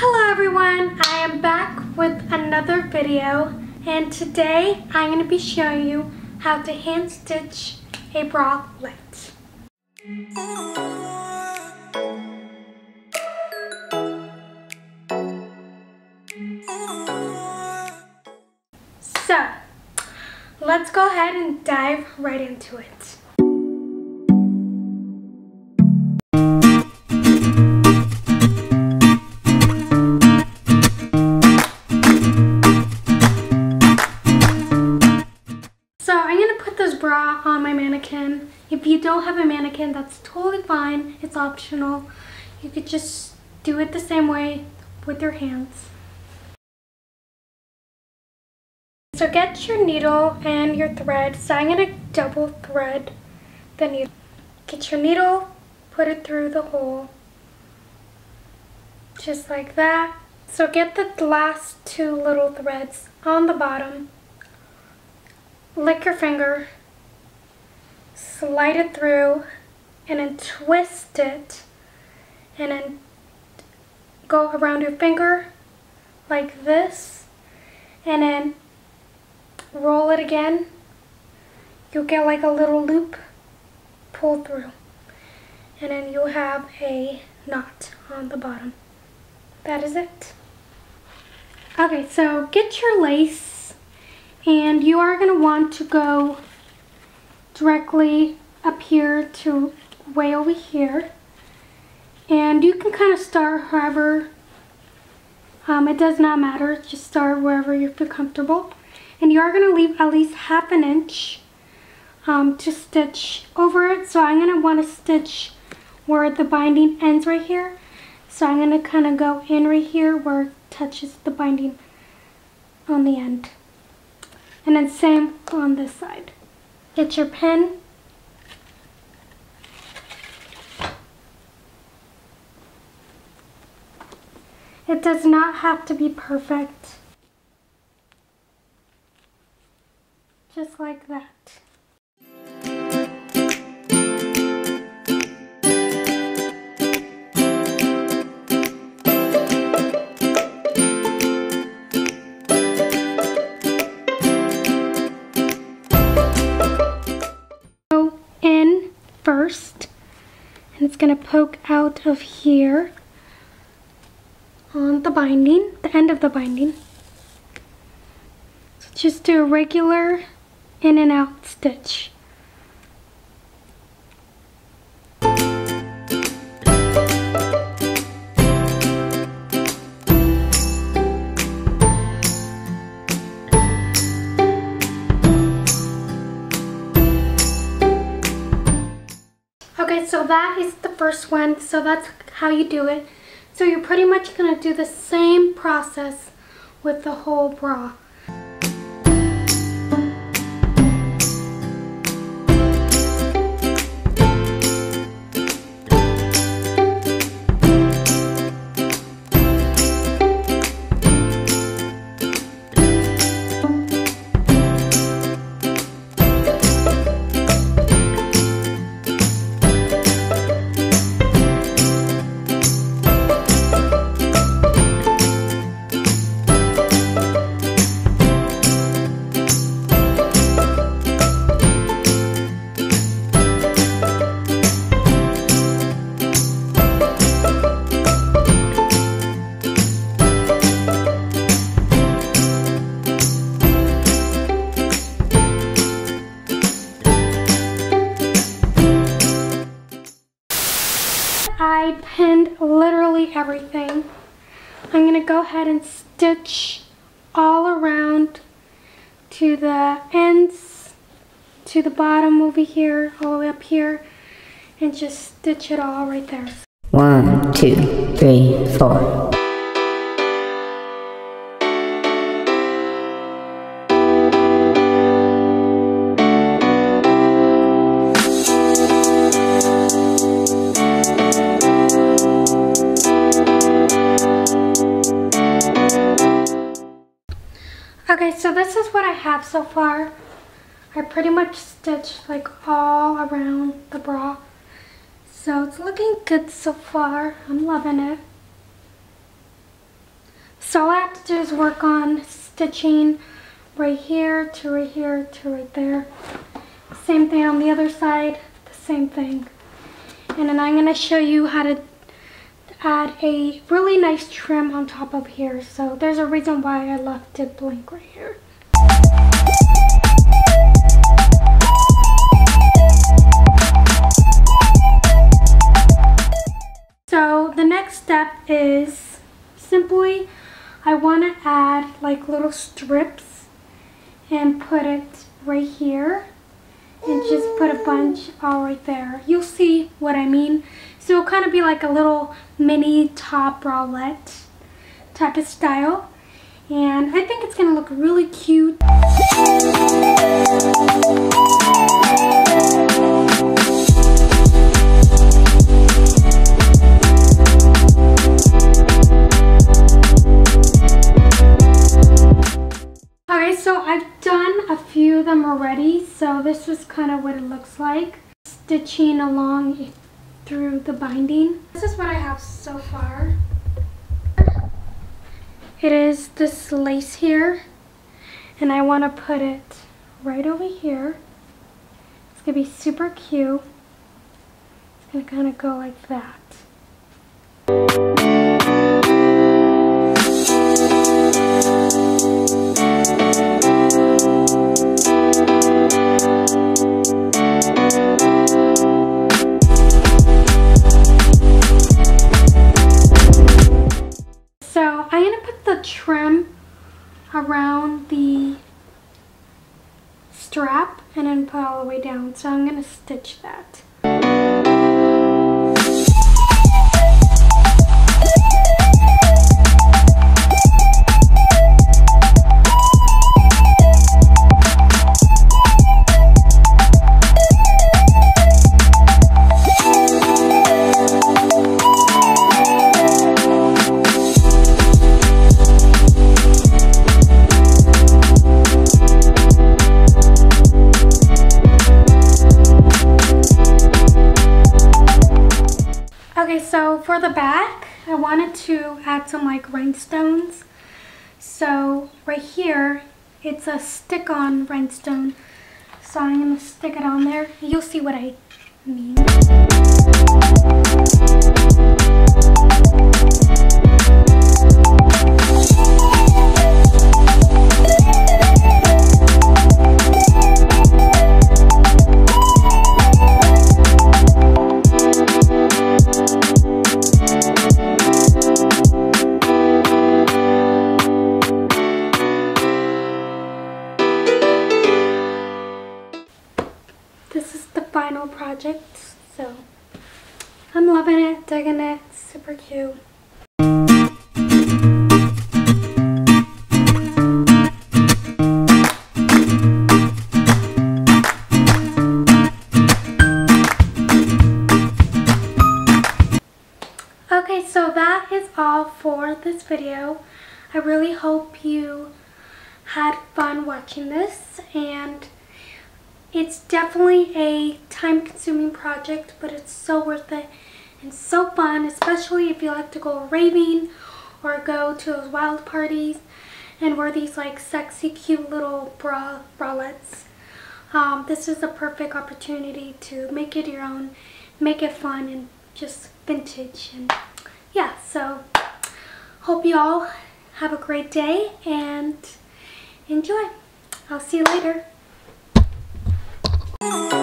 Hello everyone, I am back with another video and today I'm going to be showing you how to hand stitch a bralette. So, let's go ahead and dive right into it. Mannequin. If you don't have a mannequin, that's totally fine. It's optional. You could just do it the same way with your hands. So get your needle and your thread. So I'm going to double thread the needle. Get your needle, put it through the hole. Just like that. So get the last two little threads on the bottom lick your finger, slide it through, and then twist it, and then go around your finger like this, and then roll it again. You'll get like a little loop, pull through, and then you'll have a knot on the bottom. That is it. Okay, so get your lace and you are going to want to go directly up here to way over here. And you can kind of start however um, it does not matter. Just start wherever you feel comfortable. And you are going to leave at least half an inch um, to stitch over it. So I'm going to want to stitch where the binding ends right here. So I'm going to kind of go in right here where it touches the binding on the end. And then same on this side. Get your pen. It does not have to be perfect. Just like that. It's going to poke out of here on the binding, the end of the binding. So just do a regular in and out stitch. So that is the first one. So that's how you do it. So you're pretty much going to do the same process with the whole bra. Literally everything. I'm going to go ahead and stitch all around to the ends, to the bottom over here, all the way up here, and just stitch it all right there. One, two, three, four. Have so far. I pretty much stitched like all around the bra. So it's looking good so far. I'm loving it. So all I have to do is work on stitching right here to right here to right there. Same thing on the other side, the same thing. And then I'm going to show you how to add a really nice trim on top of here. So there's a reason why I left it blank right here. The next step is simply I want to add like little strips and put it right here and just put a bunch all right there. You'll see what I mean. So it'll kind of be like a little mini top bralette type of style. And I think it's going to look really cute. So I've done a few of them already, so this is kind of what it looks like. Stitching along through the binding. This is what I have so far. It is this lace here, and I want to put it right over here. It's going to be super cute. It's going to kind of go like that. All the way down. So I'm to stitch that. Wanted to add some like rhinestones. So right here, it's a stick-on rhinestone. So I'm to stick it on there. You'll see what I mean. Final project. So I'm loving it, digging it, super cute. Okay, so that is all for this video. I really hope you had fun watching this and it's definitely a time-consuming project, but it's so worth it and so fun, especially if you like to go raving or go to those wild parties and wear these like sexy, cute little bra bralettes. Um, this is a perfect opportunity to make it your own, make it fun and just vintage. And yeah, so hope you all have a great day and enjoy. I'll see you later. Oh.